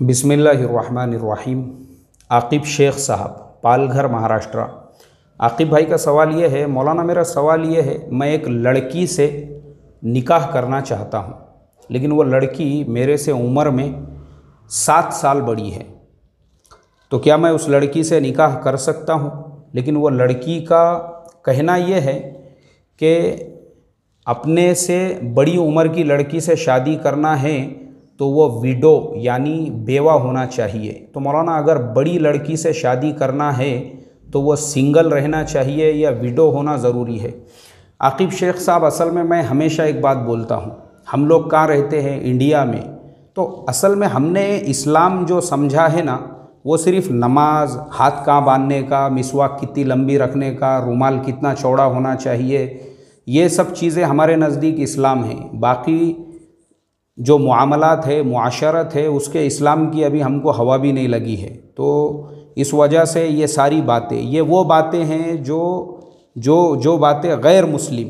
बिसमीम आकिब शेख साहब, पालघर, महाराष्ट्र। आकिब भाई का सवाल ये है, मौलाना मेरा सवाल ये है, मैं एक लड़की से निकाह करना चाहता हूँ, लेकिन वो लड़की मेरे से उम्र में सात साल बड़ी है। तो क्या मैं उस लड़की से निकाह कर सकता हूँ? लेकिन वो लड़की का कहना ये है कि अपने से बड़ी उम्र की लड़की से शादी करना है तो वो विडो यानी बेवा होना चाहिए। तो मौलाना, अगर बड़ी लड़की से शादी करना है तो वो सिंगल रहना चाहिए या विडो होना ज़रूरी है। आकिब शेख साहब, असल में मैं हमेशा एक बात बोलता हूँ। हम लोग कहाँ रहते हैं? इंडिया में। तो असल में हमने इस्लाम जो समझा है ना, वो सिर्फ़ नमाज़, हाथ कहाँ बांधने का, मिसवाक कितनी लंबी रखने का, रुमाल कितना चौड़ा होना चाहिए, ये सब चीज़ें हमारे नज़दीक इस्लाम है। बाकी जो मामलात है, मुआशरत है, उसके इस्लाम की अभी हमको हवा भी नहीं लगी है। तो इस वजह से ये सारी बातें, ये वो बातें हैं जो जो जो बातें गैर मुस्लिम,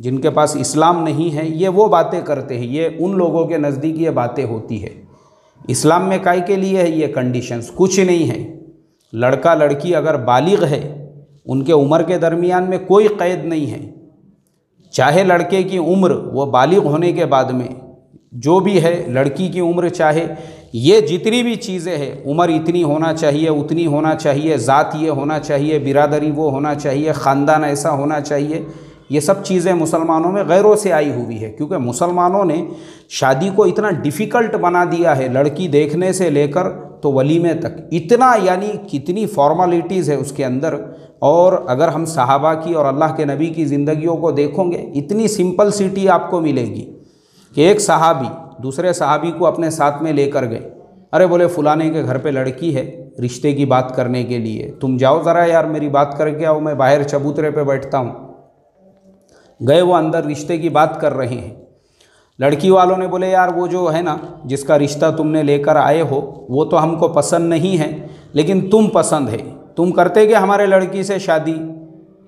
जिनके पास इस्लाम नहीं है, ये वो बातें करते हैं। ये उन लोगों के नज़दीक ये बातें होती है। इस्लाम में काय के लिए है ये कंडीशंस कुछ नहीं है। लड़का लड़की अगर बालिग है, उनके उम्र के दरमियान में कोई क़ैद नहीं है। चाहे लड़के की उम्र वो बालिग होने के बाद में जो भी है, लड़की की उम्र चाहे, ये जितनी भी चीज़ें हैं, उम्र इतनी होना चाहिए, उतनी होना चाहिए, ज़ात ये होना चाहिए, बिरादरी वो होना चाहिए, ख़ानदान ऐसा होना चाहिए, ये सब चीज़ें मुसलमानों में गैरों से आई हुई है, क्योंकि मुसलमानों ने शादी को इतना डिफ़िकल्ट बना दिया है, लड़की देखने से लेकर तो वलीमे तक। इतना यानी कितनी फॉर्मेलिटीज़ है उसके अंदर, और अगर हम सहाबा की और अल्लाह के नबी की ज़िंदगियों को देखोगे, इतनी सिंपल सिटी आपको मिलेगी। कि एक सहाबी, दूसरे सहाबी को अपने साथ में लेकर गए। अरे बोले, फुलाने के घर पे लड़की है रिश्ते की बात करने के लिए। तुम जाओ ज़रा यार, मेरी बात करके आओ, मैं बाहर चबूतरे पे बैठता हूँ। गए वो अंदर, रिश्ते की बात कर रहे हैं। लड़की वालों ने बोले, यार वो जो है ना, जिसका रिश्ता तुमने लेकर आए हो, वो तो हमको पसंद नहीं है, लेकिन तुम पसंद है। तुम करते क्या हमारे लड़की से शादी?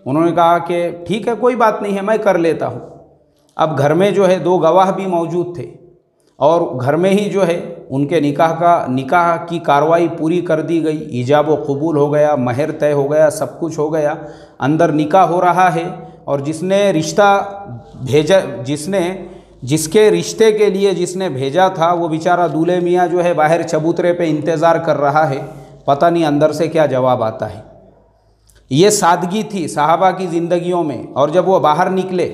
उन्होंने कहा कि ठीक है, कोई बात नहीं है, मैं कर लेता हूँ। अब घर में जो है दो गवाह भी मौजूद थे और घर में ही जो है उनके निकाह का, निकाह की कार्रवाई पूरी कर दी गई। ईजाब व कबूल हो गया, महर तय हो गया, सब कुछ हो गया। अंदर निकाह हो रहा है और जिसने रिश्ता भेजा, जिसने, जिसके रिश्ते के लिए जिसने भेजा था, वो बेचारा दूल्हे मियाँ जो है बाहर चबूतरे पे इंतज़ार कर रहा है। पता नहीं अंदर से क्या जवाब आता है। ये सादगी थी साहबा की ज़िंदगियों में और जब वो बाहर निकले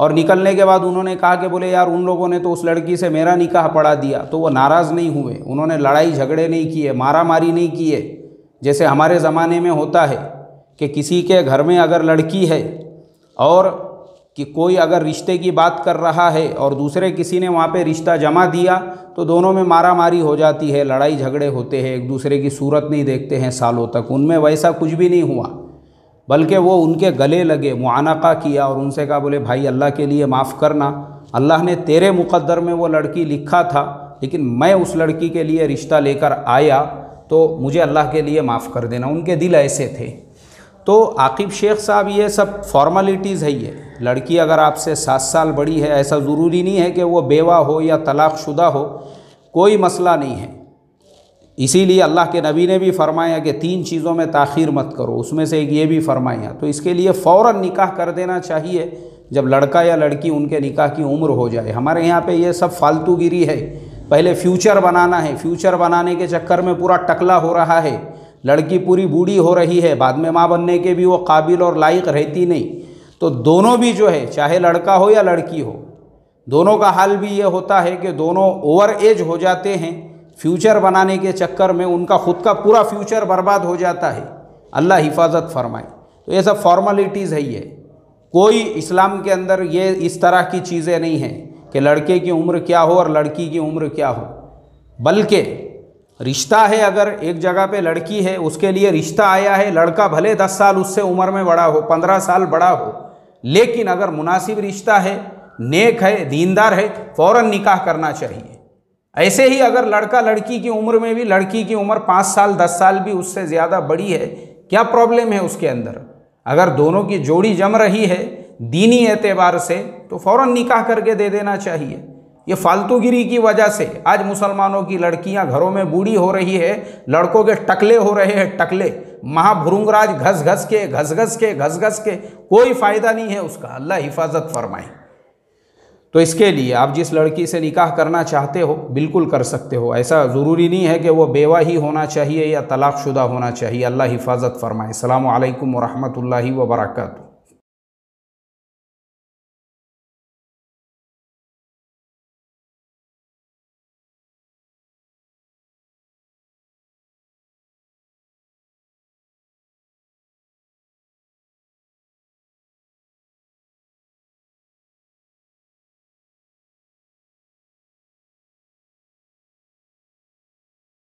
और निकलने के बाद उन्होंने कहा कि बोले, यार, उन लोगों ने तो उस लड़की से मेरा निकाह पढ़ा दिया। तो वो नाराज़ नहीं हुए। उन्होंने लड़ाई झगड़े नहीं किए मारा मारी नहीं किए, जैसे हमारे ज़माने में होता है कि किसी के घर में अगर लड़की है और कि कोई अगर रिश्ते की बात कर रहा है और दूसरे किसी ने वहाँ पे रिश्ता जमा दिया तो दोनों में मारा मारी हो जाती है, लड़ाई झगड़े होते हैं, एक दूसरे की सूरत नहीं देखते हैं सालों तक। उनमें वैसा कुछ भी नहीं हुआ। बल्कि वो उनके गले लगे, मुआनका किया और उनसे कहा, बोले, भाई, अल्लाह के लिए माफ़ करना। अल्लाह ने तेरे मुकद्दर में वो लड़की लिखा था, लेकिन मैं उस लड़की के लिए रिश्ता लेकर आया तो मुझे अल्लाह के लिए माफ़ कर देना। उनके दिल ऐसे थे। तो आकिब शेख साहब, ये सब फॉर्मेलिटीज़ है ये। लड़की अगर आपसे सात साल बड़ी है, ऐसा ज़रूरी नहीं है कि वो बेवा हो या तलाक़शुदा हो, कोई मसला नहीं है। इसीलिए अल्लाह के नबी ने भी फरमाया कि तीन चीज़ों में ताख़ीर मत करो, उसमें से एक ये भी फरमाया तो इसके लिए फ़ौर निकाह कर देना चाहिए, जब लड़का या लड़की उनके निकाह की उम्र हो जाए। हमारे यहाँ पे ये सब फालतूगिरी है, पहले फ्यूचर बनाना है, फ्यूचर बनाने के चक्कर में पूरा टकला हो रहा है, लड़की पूरी बूढ़ी हो रही है, बाद में माँ बनने के भी वो काबिल और लायक रहती नहीं तो दोनों भी जो है, चाहे लड़का हो या लड़की हो, दोनों का हाल भी ये होता है कि दोनों ओवर एज हो जाते हैं फ्यूचर बनाने के चक्कर में उनका खुद का पूरा फ्यूचर बर्बाद हो जाता है। अल्लाह हिफाजत फरमाए। तो ये सब फॉर्मेलिटीज़ है ये। कोई इस्लाम के अंदर ये इस तरह की चीज़ें नहीं हैं कि लड़के की उम्र क्या हो और लड़की की उम्र क्या हो। बल्कि रिश्ता है अगर एक जगह पे लड़की है, उसके लिए रिश्ता आया है, लड़का भले दस साल उससे उम्र में बड़ा हो, पंद्रह साल बड़ा हो, लेकिन अगर मुनासिब रिश्ता है, नेक है, दीनदार है फ़ौर निकाह करना चाहिए। ऐसे ही अगर लड़का लड़की की उम्र में भी, लड़की की उम्र पाँच साल, दस साल भी उससे ज़्यादा बड़ी है, क्या प्रॉब्लम है उसके अंदर? अगर दोनों की जोड़ी जम रही है, दीनी एतबार से तो फ़ौर निकाह करके दे देना चाहिए। ये फालतूगिरी की वजह से आज मुसलमानों की लड़कियाँ घरों में बूढ़ी हो रही है, लड़कों के टकले हो रहे हैं टकले। महाभुरुंगराज घस घस के घस घस के घस घस के, कोई फ़ायदा नहीं है उसका, अल्लाह हिफाजत फरमाए। तो इसके लिए आप जिस लड़की से निकाह करना चाहते हो, बिल्कुल कर सकते हो। ऐसा ज़रूरी नहीं है कि वो बेवा ही होना चाहिए या तलाक़शुदा होना चाहिए। अल्लाह हिफाजत फरमाए। अल्लाम वरहमल वर्का